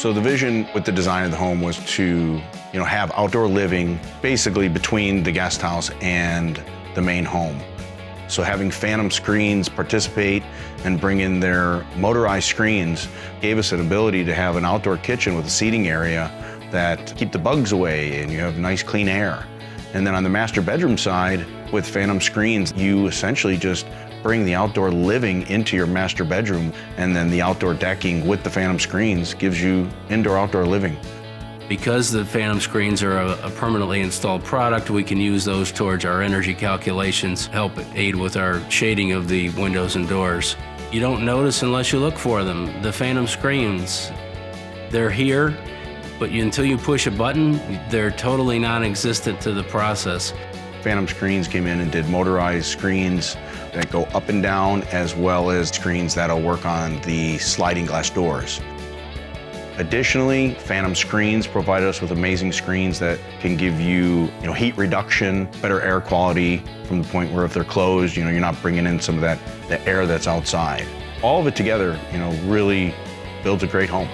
So the vision with the design of the home was to, you know, have outdoor living basically between the guest house and the main home. So having Phantom Screens participate and bring in their motorized screens gave us an ability to have an outdoor kitchen with a seating area that keep the bugs away and you have nice clean air. And then on the master bedroom side, with Phantom Screens, you essentially just bring the outdoor living into your master bedroom and then the outdoor decking with the Phantom Screens gives you indoor-outdoor living. Because the Phantom screens are a, a, permanently installed product, we can use those towards our energy calculations, help aid with our shading of the windows and doors. You don't notice unless you look for them. The Phantom screens, they're here, but you, until you push a button, they're totally non-existent to the process. Phantom Screens came in and did motorized screens that go up and down, as well as screens that'll work on the sliding glass doors. Additionally, Phantom screens provide us with amazing screens that can give you, you know, heat reduction, better air quality from the point where if they're closed, you know, you're not bringing in some of that the air that's outside. All of it together, you know, really builds a great home.